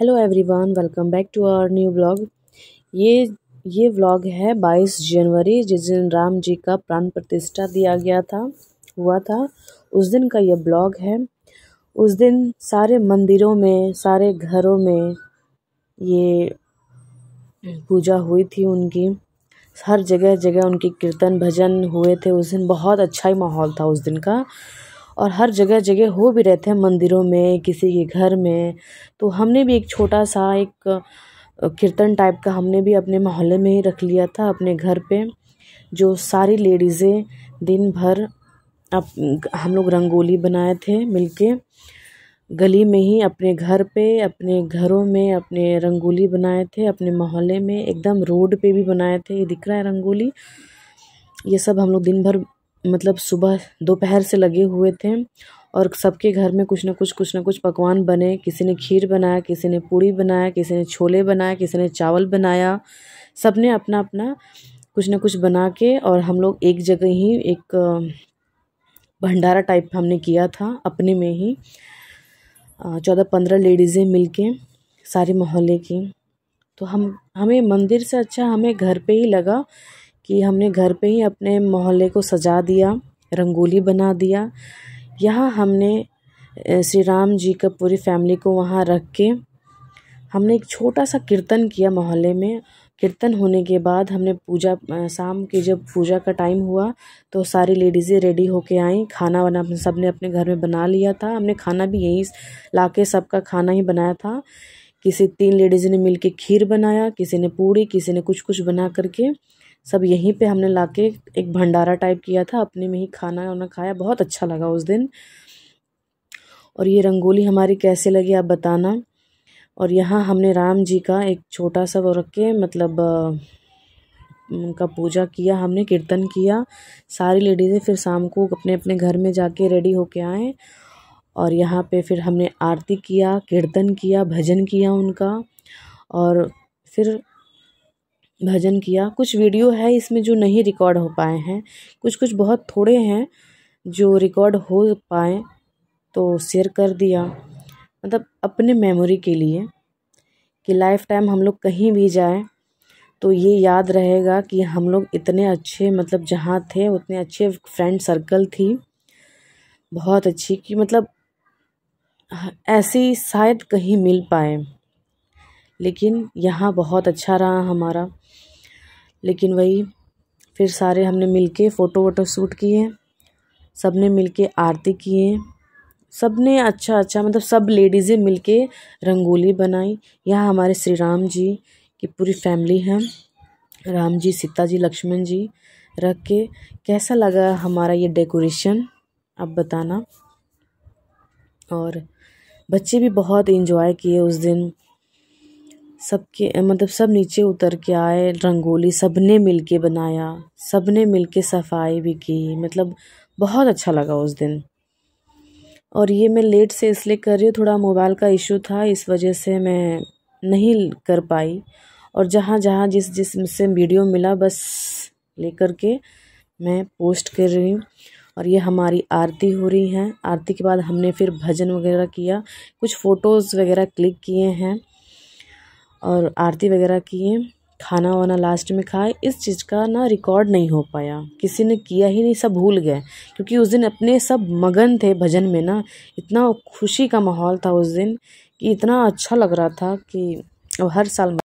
Hello everyone welcome back to our new blog ये ये vlog है 22 जनवरी, जिस दिन राम जी का प्राण प्रतिष्ठा दिया गया था, हुआ था, उस दिन का ये ब्लॉग है। उस दिन सारे मंदिरों में, सारे घरों में ये पूजा हुई थी उनकी। हर जगह जगह उनकी कीर्तन भजन हुए थे। उस दिन बहुत अच्छा ही माहौल था उस दिन का। और हर जगह जगह हो भी रहे थे मंदिरों में, किसी के घर में। तो हमने भी एक छोटा सा एक कीर्तन टाइप का हमने भी अपने मोहल्ले में ही रख लिया था अपने घर पे, जो सारी लेडीज़ें दिन भर अब हम लोग रंगोली बनाए थे मिलके। गली में ही अपने घर पे, अपने घरों में अपने रंगोली बनाए थे, अपने मोहल्ले में, एकदम रोड पे भी बनाए थे, ये दिख रहा है रंगोली। ये सब हम लोग दिन भर मतलब सुबह दोपहर से लगे हुए थे और सबके घर में कुछ ना कुछ कुछ ना कुछ पकवान बने। किसी ने खीर बनाया, किसी ने पूड़ी बनाया, किसी ने छोले बनाया किसी ने चावल बनाया। सबने अपना अपना कुछ ना कुछ बना के और हम लोग एक जगह ही एक भंडारा टाइप हमने किया था अपने में ही। चौदह पंद्रह लेडीज़ें मिल के सारे मोहल्ले की। तो हम, हमें मंदिर से अच्छा हमें घर पे ही लगा कि हमने घर पे ही अपने मोहल्ले को सजा दिया, रंगोली बना दिया। यहाँ हमने श्री राम जी का पूरी फैमिली को वहाँ रख के हमने एक छोटा सा कीर्तन किया मोहल्ले में। कीर्तन होने के बाद हमने पूजा शाम की जब पूजा का टाइम हुआ तो सारी लेडीज़ें रेडी होके आई। खाना वाना सबने अपने घर में बना लिया था। हमने खाना भी यहीं ला के सबका खाना ही बनाया था। किसी तीन लेडीज़ ने मिल के खीर बनाया, किसी ने पूड़ी, किसी ने कुछ कुछ बना करके सब यहीं पे हमने ला के एक भंडारा टाइप किया था, अपने में ही खाना वाना खाया, बहुत अच्छा लगा उस दिन। और ये रंगोली हमारी कैसे लगी आप बताना। और यहाँ हमने राम जी का एक छोटा सा वो रख के मतलब उनका पूजा किया, हमने कीर्तन किया। सारी लेडीज़ें फिर शाम को अपने अपने घर में जाके रेडी होके आए। और यहाँ पे फिर हमने आरती किया, कीर्तन किया, भजन किया उनका। और फिर भजन किया। कुछ वीडियो है इसमें जो नहीं रिकॉर्ड हो पाए हैं। कुछ कुछ बहुत थोड़े हैं जो रिकॉर्ड हो पाए तो शेयर कर दिया। मतलब अपने मेमोरी के लिए कि लाइफ टाइम हम लोग कहीं भी जाए तो ये याद रहेगा कि हम लोग इतने अच्छे मतलब जहाँ थे, उतने अच्छे फ्रेंड सर्कल थी। बहुत अच्छी कि मतलब ऐसी शायद कहीं मिल पाए। लेकिन यहाँ बहुत अच्छा रहा हमारा। लेकिन वही, फिर सारे हमने मिल के फ़ोटो वोटो शूट किए सबने मिल के आरती किए सबने अच्छा अच्छा मतलब सब लेडीज़ें मिल के रंगोली बनाई। यहाँ हमारे श्री राम जी की पूरी फैमिली है। राम जी, सीता जी, लक्ष्मण जी, रख के कैसा लगा हमारा ये डेकोरेशन अब बताना। और बच्चे भी बहुत इन्जॉय किए उस दिन। सबके मतलब सब नीचे उतर के आए, रंगोली सबने मिल के बनाया सबने मिल के सफ़ाई भी की। मतलब बहुत अच्छा लगा उस दिन। और ये मैं लेट से इसलिए कर रही हूँ, थोड़ा मोबाइल का इशू था, इस वजह से मैं नहीं कर पाई। और जहाँ जहाँ जिस जिस से वीडियो मिला, बस लेकर के मैं पोस्ट कर रही हूँ। और ये हमारी आरती हो रही है। आरती के बाद हमने फिर भजन वगैरह किया। कुछ फ़ोटोज़ वगैरह क्लिक किए हैं। और आरती वगैरह किए खाना वाना लास्ट में खाए, इस चीज़ का ना रिकॉर्ड नहीं हो पाया। किसी ने किया ही नहीं, सब भूल गए। क्योंकि उस दिन अपने सब मगन थे भजन में ना, इतना खुशी का माहौल था उस दिन कि इतना अच्छा लग रहा था कि हर साल